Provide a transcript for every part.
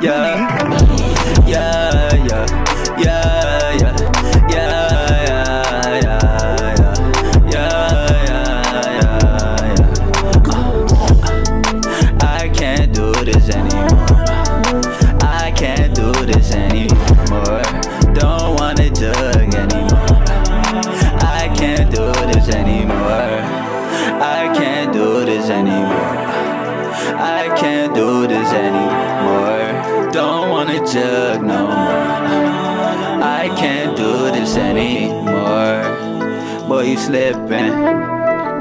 yeah, yeah, yeah, yeah, yeah. anymore. I can't do this anymore. Don't wanna jug no more. I can't do this anymore. Boy, you slipping.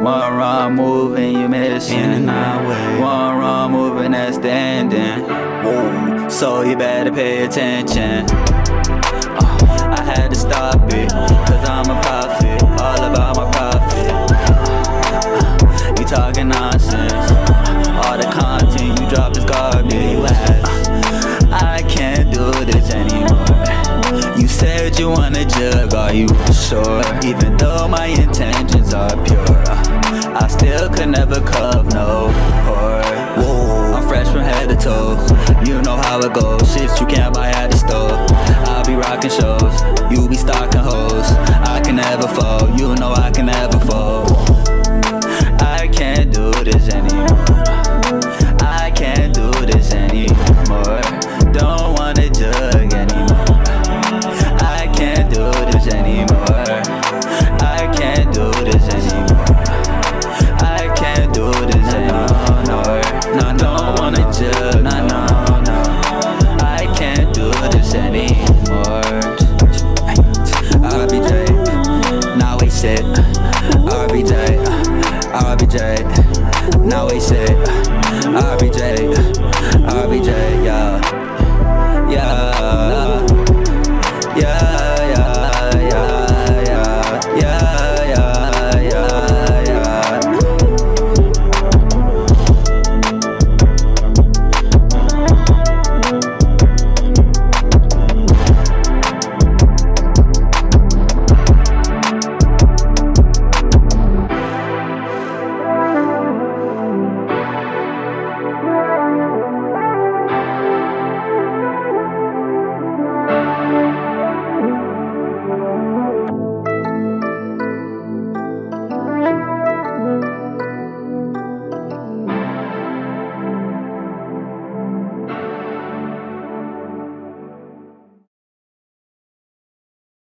One wrong move and you missing. One wrong move and that's standing. Whoa. So you better pay attention. Uh, I had to stop it, cause I'm a prophet, all about my anymore. You wanna jug, are you for sure? Even though my intentions are pure, I still could never cuff no whore. I'm fresh from head to toe. You know how it goes. Shit you can't buy at the store. I'll be rocking shows. You be stocking hoes. I can never fall. You know I can never fall. I can't do this anymore. said, RBJ, RBJ. Now he said, RBJ.